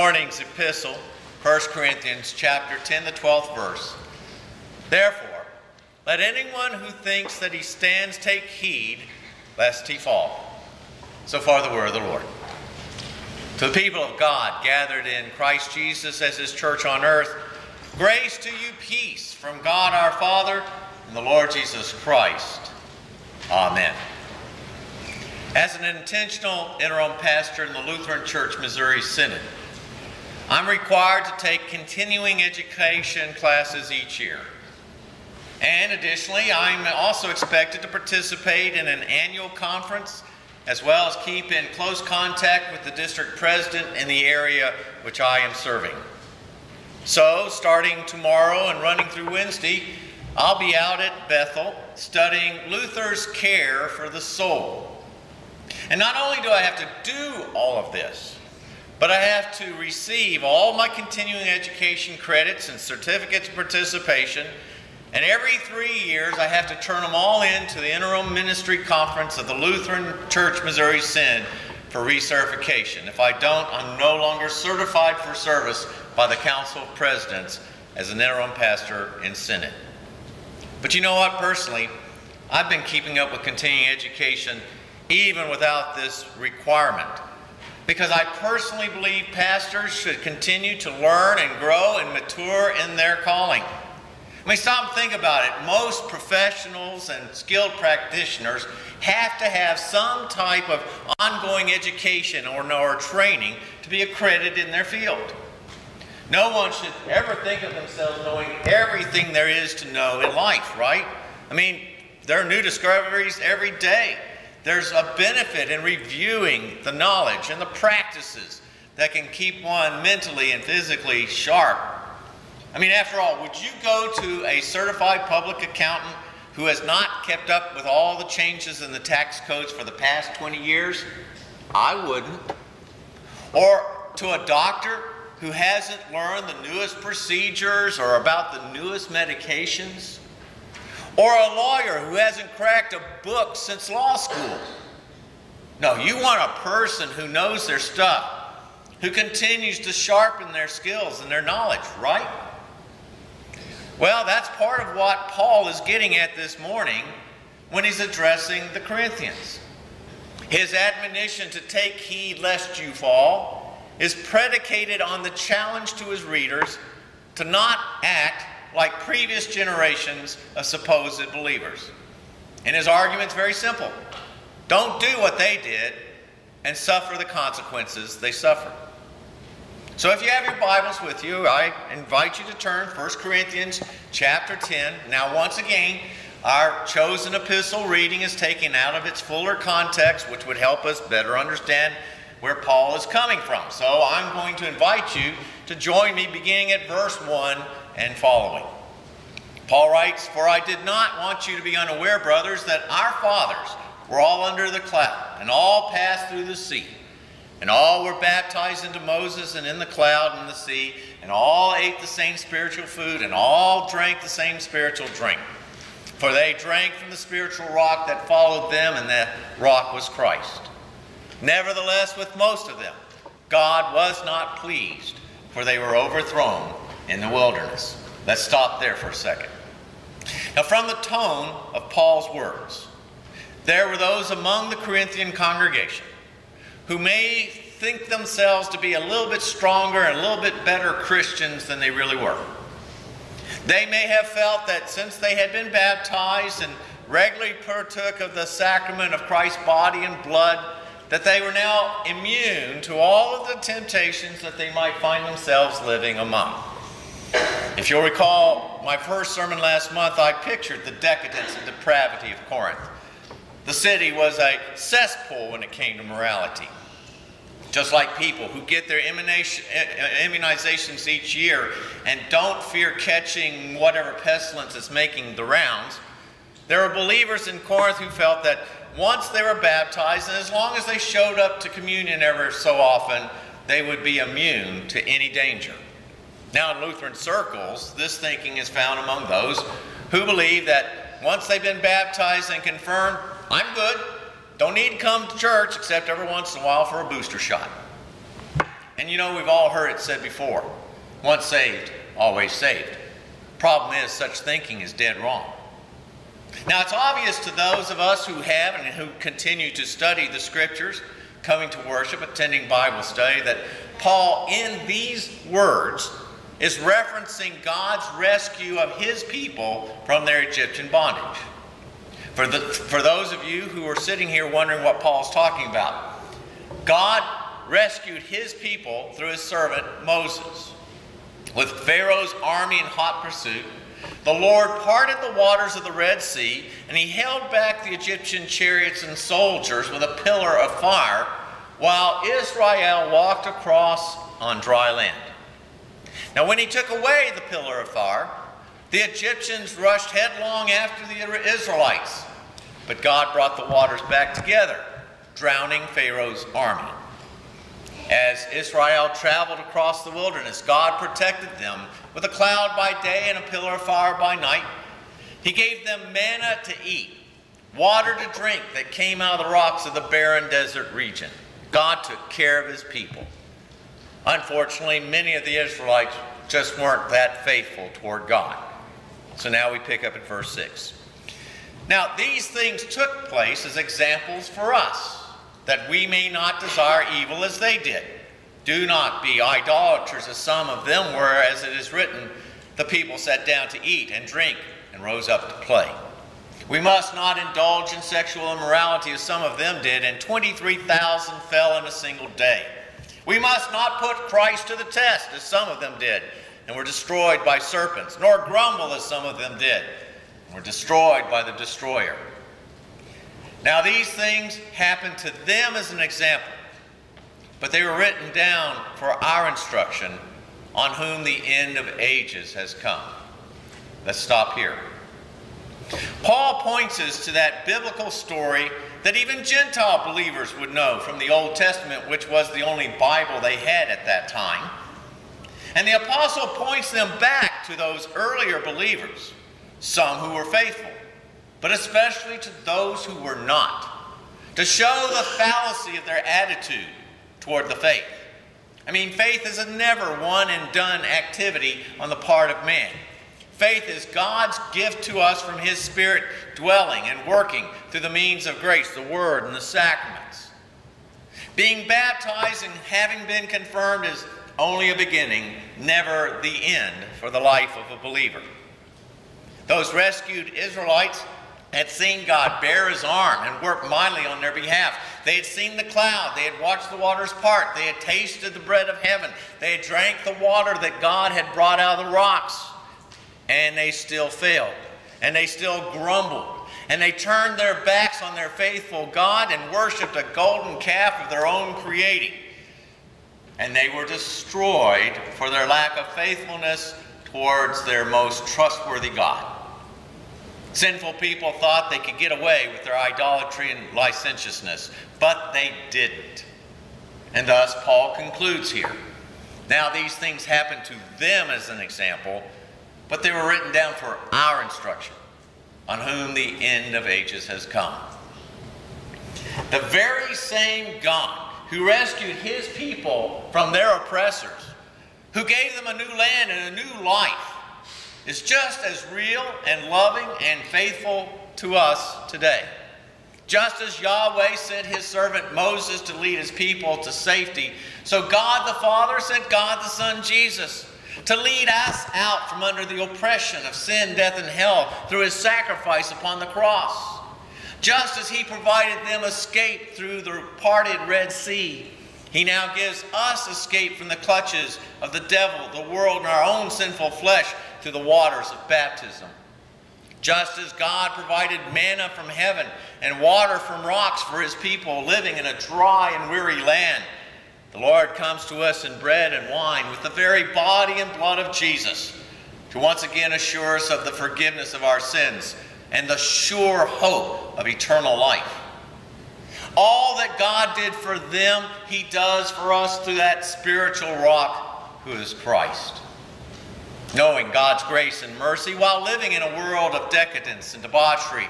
morning's epistle, 1 Corinthians chapter 10, the 12th verse. Therefore, let anyone who thinks that he stands take heed lest he fall. So far, the word of the Lord. To the people of God gathered in Christ Jesus as his church on earth, grace to you, peace from God our Father and the Lord Jesus Christ. Amen. As an intentional interim pastor in the Lutheran Church Missouri Synod, I'm required to take continuing education classes each year. And additionally, I'm also expected to participate in an annual conference as well as keep in close contact with the district president in the area which I am serving. So, starting tomorrow and running through Wednesday, I'll be out at Bethel studying Luther's care for the soul. And not only do I have to do all of this, but I have to receive all my continuing education credits and certificates of participation. And every three years, I have to turn them all in to the Interim Ministry Conference of the Lutheran Church Missouri Synod for recertification. If I don't, I'm no longer certified for service by the Council of Presidents as an interim pastor in Synod. But you know what, personally, I've been keeping up with continuing education even without this requirement. Because I personally believe pastors should continue to learn and grow and mature in their calling. I mean, stop and think about it. Most professionals and skilled practitioners have to have some type of ongoing education or, or training to be accredited in their field. No one should ever think of themselves knowing everything there is to know in life, right? I mean, there are new discoveries every day. There's a benefit in reviewing the knowledge and the practices that can keep one mentally and physically sharp. I mean, after all, would you go to a certified public accountant who has not kept up with all the changes in the tax codes for the past 20 years? I wouldn't. Or to a doctor who hasn't learned the newest procedures or about the newest medications? Or a lawyer who hasn't cracked a book since law school. No, you want a person who knows their stuff, who continues to sharpen their skills and their knowledge, right? Well, that's part of what Paul is getting at this morning when he's addressing the Corinthians. His admonition to take heed lest you fall is predicated on the challenge to his readers to not act like previous generations of supposed believers. And his argument's very simple. Don't do what they did and suffer the consequences they suffered. So if you have your Bibles with you, I invite you to turn 1 Corinthians chapter 10. Now once again, our chosen epistle reading is taken out of its fuller context, which would help us better understand where Paul is coming from. So I'm going to invite you to join me beginning at verse 1 and following. Paul writes, For I did not want you to be unaware, brothers, that our fathers were all under the cloud, and all passed through the sea. And all were baptized into Moses and in the cloud and the sea, and all ate the same spiritual food, and all drank the same spiritual drink. For they drank from the spiritual rock that followed them, and that rock was Christ. Nevertheless, with most of them, God was not pleased, for they were overthrown in the wilderness. Let's stop there for a second. Now, from the tone of Paul's words, there were those among the Corinthian congregation who may think themselves to be a little bit stronger and a little bit better Christians than they really were. They may have felt that since they had been baptized and regularly partook of the sacrament of Christ's body and blood, that they were now immune to all of the temptations that they might find themselves living among. If you'll recall my first sermon last month, I pictured the decadence and depravity of Corinth. The city was a cesspool when it came to morality. Just like people who get their eh, eh, immunizations each year and don't fear catching whatever pestilence is making the rounds, there were believers in Corinth who felt that once they were baptized, and as long as they showed up to communion ever so often, they would be immune to any danger. Now, in Lutheran circles, this thinking is found among those who believe that once they've been baptized and confirmed, I'm good, don't need to come to church except every once in a while for a booster shot. And you know, we've all heard it said before once saved, always saved. Problem is, such thinking is dead wrong. Now, it's obvious to those of us who have and who continue to study the scriptures, coming to worship, attending Bible study, that Paul, in these words, is referencing God's rescue of his people from their Egyptian bondage. For, the, for those of you who are sitting here wondering what Paul's talking about, God rescued his people through his servant Moses. With Pharaoh's army in hot pursuit, the Lord parted the waters of the Red Sea, and he held back the Egyptian chariots and soldiers with a pillar of fire, while Israel walked across on dry land. Now, when he took away the pillar of fire, the Egyptians rushed headlong after the Israelites, but God brought the waters back together, drowning Pharaoh's army. As Israel traveled across the wilderness, God protected them with a cloud by day and a pillar of fire by night. He gave them manna to eat, water to drink that came out of the rocks of the barren desert region. God took care of his people. Unfortunately, many of the Israelites just weren't that faithful toward God. So now we pick up at verse 6. Now, these things took place as examples for us that we may not desire evil as they did. Do not be idolaters as some of them were, as it is written, the people sat down to eat and drink and rose up to play. We must not indulge in sexual immorality as some of them did, and 23,000 fell in a single day. We must not put Christ to the test as some of them did, and were destroyed by serpents, nor grumble as some of them did, and were destroyed by the destroyer. Now, these things happened to them as an example, but they were written down for our instruction on whom the end of ages has come. Let's stop here. Paul points us to that biblical story that even Gentile believers would know from the Old Testament, which was the only Bible they had at that time. And the apostle points them back to those earlier believers, some who were faithful, but especially to those who were not, to show the fallacy of their attitude toward the faith. I mean, faith is a never one and done activity on the part of man. Faith is God's gift to us from His Spirit dwelling and working through the means of grace, the Word, and the sacraments. Being baptized and having been confirmed is only a beginning, never the end for the life of a believer. Those rescued Israelites had seen God bare his arm and work mightily on their behalf. They had seen the cloud. They had watched the waters part. They had tasted the bread of heaven. They had drank the water that God had brought out of the rocks. And they still failed. And they still grumbled. And they turned their backs on their faithful God and worshiped a golden calf of their own creating. And they were destroyed for their lack of faithfulness towards their most trustworthy God. Sinful people thought they could get away with their idolatry and licentiousness, but they didn't. And thus, Paul concludes here. Now, these things happened to them as an example, but they were written down for our instruction, on whom the end of ages has come. The very same God who rescued his people from their oppressors, who gave them a new land and a new life, is just as real and loving and faithful to us today. Just as Yahweh sent his servant Moses to lead his people to safety, so God the Father sent God the Son Jesus to lead us out from under the oppression of sin, death, and hell through his sacrifice upon the cross. Just as he provided them escape through the parted Red Sea, he now gives us escape from the clutches of the devil, the world, and our own sinful flesh through the waters of baptism. Just as God provided manna from heaven and water from rocks for his people living in a dry and weary land, the Lord comes to us in bread and wine with the very body and blood of Jesus to once again assure us of the forgiveness of our sins and the sure hope of eternal life. All that God did for them, he does for us through that spiritual rock who is Christ knowing God's grace and mercy while living in a world of decadence and debauchery.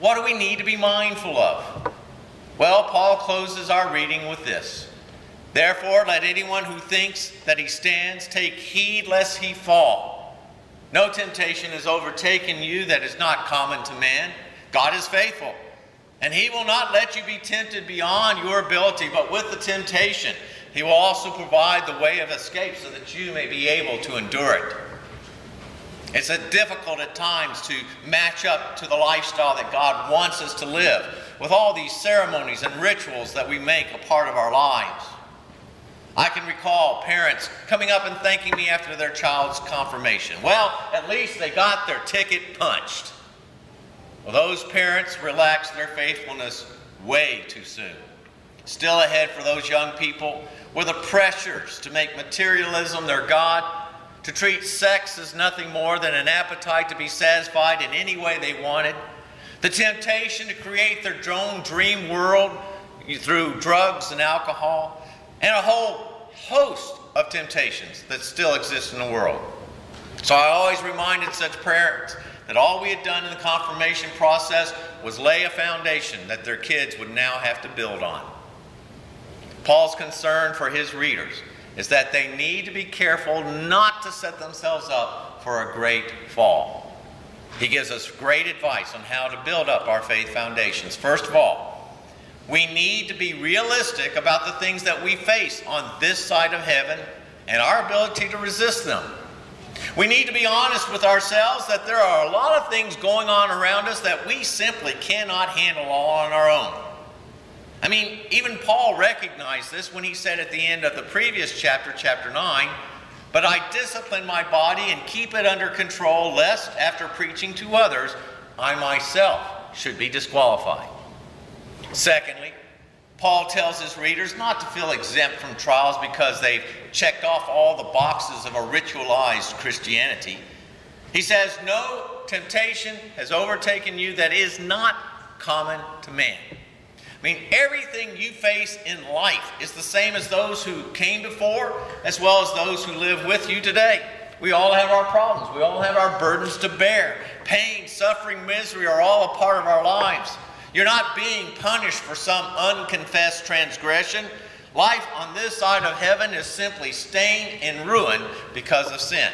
What do we need to be mindful of? Well, Paul closes our reading with this Therefore, let anyone who thinks that he stands take heed lest he fall. No temptation has overtaken you that is not common to man. God is faithful, and he will not let you be tempted beyond your ability, but with the temptation, he will also provide the way of escape so that you may be able to endure it. It's difficult at times to match up to the lifestyle that God wants us to live with all these ceremonies and rituals that we make a part of our lives. I can recall parents coming up and thanking me after their child's confirmation. Well, at least they got their ticket punched. Well, those parents relaxed their faithfulness way too soon. Still ahead for those young people were the pressures to make materialism their God to treat sex as nothing more than an appetite to be satisfied in any way they wanted, the temptation to create their own dream world through drugs and alcohol, and a whole host of temptations that still exist in the world. So I always reminded such parents that all we had done in the confirmation process was lay a foundation that their kids would now have to build on. Paul's concern for his readers is that they need to be careful not to set themselves up for a great fall. He gives us great advice on how to build up our faith foundations. First of all, we need to be realistic about the things that we face on this side of heaven and our ability to resist them. We need to be honest with ourselves that there are a lot of things going on around us that we simply cannot handle all on our own. I mean, even Paul recognized this when he said at the end of the previous chapter, chapter 9, But I discipline my body and keep it under control, lest after preaching to others, I myself should be disqualified. Secondly, Paul tells his readers not to feel exempt from trials because they've checked off all the boxes of a ritualized Christianity. He says, No temptation has overtaken you that is not common to man. I mean, everything you face in life is the same as those who came before, as well as those who live with you today. We all have our problems. We all have our burdens to bear. Pain, suffering, misery are all a part of our lives. You're not being punished for some unconfessed transgression. Life on this side of heaven is simply stained and ruined because of sin.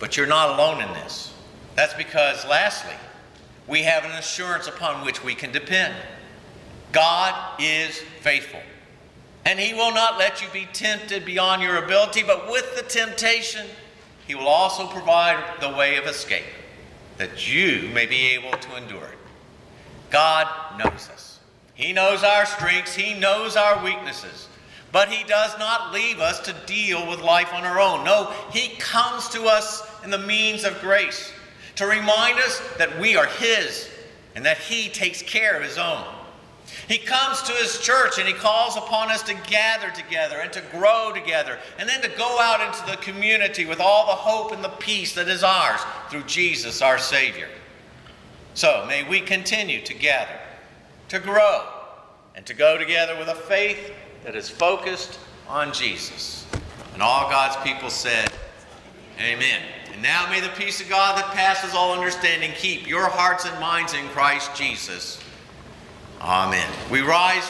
But you're not alone in this. That's because, lastly, we have an assurance upon which we can depend. God is faithful. And he will not let you be tempted beyond your ability, but with the temptation, he will also provide the way of escape that you may be able to endure it. God knows us. He knows our strengths, he knows our weaknesses. But he does not leave us to deal with life on our own. No, he comes to us in the means of grace to remind us that we are his and that he takes care of his own. He comes to his church and he calls upon us to gather together and to grow together and then to go out into the community with all the hope and the peace that is ours through Jesus our Savior. So may we continue to gather, to grow, and to go together with a faith that is focused on Jesus. And all God's people said, Amen. And now may the peace of God that passes all understanding keep your hearts and minds in Christ Jesus. Amen. We rise.